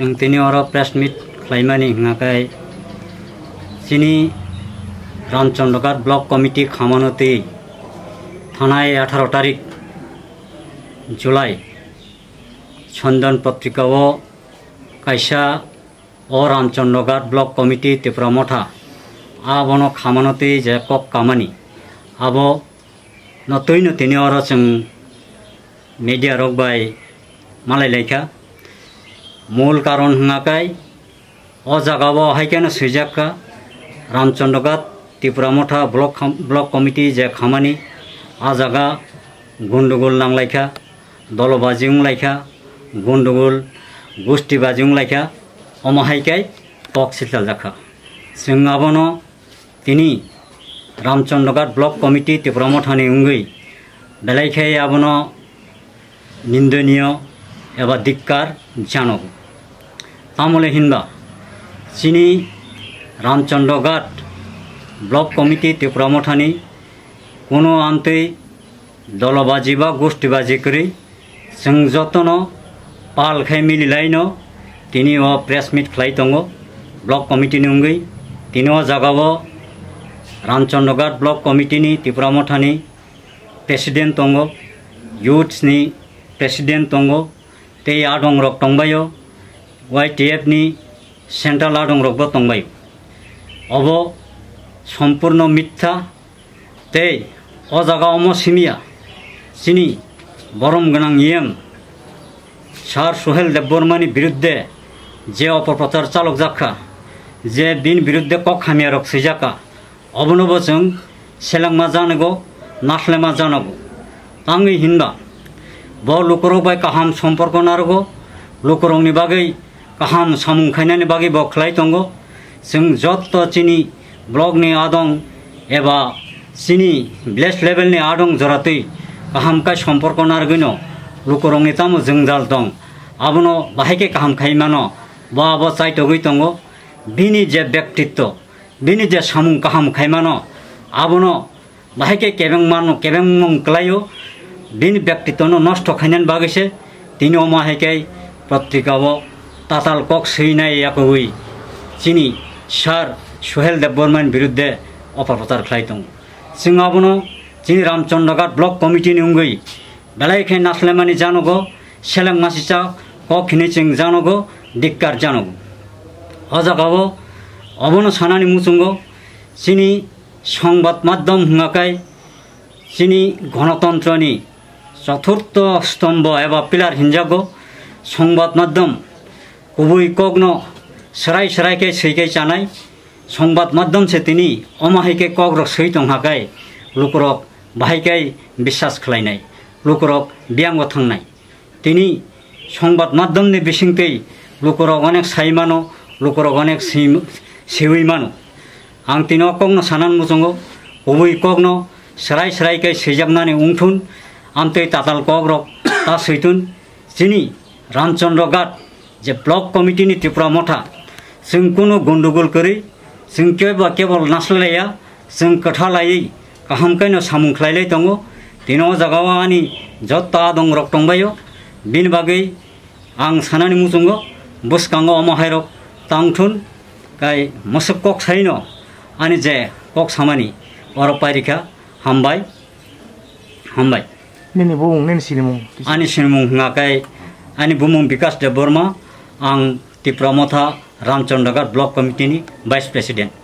जों दिनै अरो प्रेस मिट खालामनानै हाङाखै जोंनि रामचन्द्रघाट ब्लक कमिटि खामानोते थानाय आठारो तारिख जुलाई सन्दन पत्रिकाओ কাইসা ও ब्लक ব্লক কমিটি তেপ্রামঠা আবনো খামানতে যে কক কামানি আব নতৈ নতিনি অর মিডিয়া রক बाय মালাই লাইখা মূল কারণ হাঙাকাই অ জাগাবো হাইকেন সৈজাক্কা রামচন্দ্রঘাট ত্রিপুরা মঠা ব্লক ব্লক কমিটি যে খামানি আ জাগা গন্ডগোল নাংলাইখা দলবাজিং লাইখা গন্ডগোল গোষ্ঠীবাজিং লাইখা অমাহাইকাই কক সিটলাল জাখা। जों আবনো তিনি রামচন্দ্রঘাট ব্লক কমিটি ত্রিপুরা মঠানি উঙ্গৈ বেলাইখাই আবনো, নিন্দনীয় আমলে হিন্দা চিনি রামচন্দ্র ঘাট ব্লক কমিটি ত্রিপুরামঠানি কোনো আনতেই দলবাজি বা গোষ্ঠীবাজি করে जों जतन पालखाय मिलिलायन तिनि अ प्रेस मिट खालाय दङ ब्लक कमिटिनि अनगै तिनि अ जागाव रामचन्द्रघाट ब्लक कमिटिनि त्रिपुरा मठानि प्रेसिडेन्ट दङ युथ्सनि प्रेसिडेन्ट दङ ते आदं रक दंबायो वाइटिएफ नि सेन्ट्रेल आदं रकबो दंबायो अब सम्पूर्ण मिथ्या ते अ जागा अम सिमिया চিনি বরম গোনাং ইয়েম সার সোহেল দেববর্মানি বিরুদ্ধে যে অপপ্রচার চালক যাখা যে বিন বিরুদ্ধে কক হামিয়া রক সৈজাকা অবনব जों सेलांमा जानांगौ नास्लेमा जानांगौ आंनि हिनबा ब लुकरक बाय काहाम सम्पर्क नारगौ लुकरंनि बागै काहाम सामुं खायनायनि बागै ब खालाय दङ जों जत चिनि ब्लकनि आदं एबा चिनि भिलेज लेभेलनि आदं जरातै काहामखाय सम्पर्क नारगैन लुकरंनि तामो जोंजाल दं आबनो बाहायके काहाम खायमानो बा बा चाइटगै दङ बिनि जे व्यक्तित्व बिनि जे सामुं काहाम खायमानो आबनो बाहायके केबें मानो केबें मं क्लायो बिनि व्यक्तित्व नष्ट खायनान बागैसे তিনি অমাহাইকাই পত্রিকাও তাতাল কক সুইনাই একই চিনি সার সোহেল দেববর্মার বিরুদ্ধে অপপ্রচার খাইতং সিংহাবনো চিনি রামচন্দ্রঘাট ব্লক কমিটি নিউঙ্গই বেলাই খাই নাসলে মানি জানগো সেলেং মাসিচা কক খিনি চিং জানগো দিককার জানগো। অজাগাব অবন সানানি মুচুঙ্গ চিনি সংবাদ মাধ্যম হুঙ্গাকায় চিনি গণতন্ত্রনি চতুর্থ স্তম্ভ এবার পিলার হিঞ্জাগো সংবাদ মাধ্যম উভয়কগ্ন সরাই সরাইকে সৈকে জানাই। সংবাদ মাধ্যমছে তিনি অমাহিকে কগ্র সৈ তংহাকাই লোকরক বাহাইকাই বিশ্বাস খালাইনাই লোকরক ব্যাঙ্গ থাংনাই তিনি সংবাদ মাধ্যমনি বিসিংতেই লোকরক অনেক সাইমানো লোকরক অনেক সিউইমানো আং তিনি অকগ্ন সানান মুজঙ্গ উভয়কগ্ন সরাই সরাইকে সৈজাবনানি উংথুন আমতে তাতাল কগ্রক তা সৈতুন যিনি রামচন্দ্র গাট जे ब्लक कमिटिनि त्रिपुरा मथा जों कुनु गन्डगोल करै जों केबा केवल नास्लायलाया जों खोथा लायै गाहामखायनो सामुंख्लायलाय दङ दिनो जागाव आंनि जत्ता दं रक दंबायो बिनि बागै आं सानानि मुचुंगो बुसकांगो अमहायरक तांथुन गाय मोसक कक साइनो आनि जे कक सामानि अर पारिखा हामबाय हामबाय bung nini sini mung. आनि सिनमुं हुङाखाय आनि बुमुं बिकास देब बर्मा आङ ती प्रमोथ ब्लक कमिटी नि भाइस प्रेसिडेन्ट।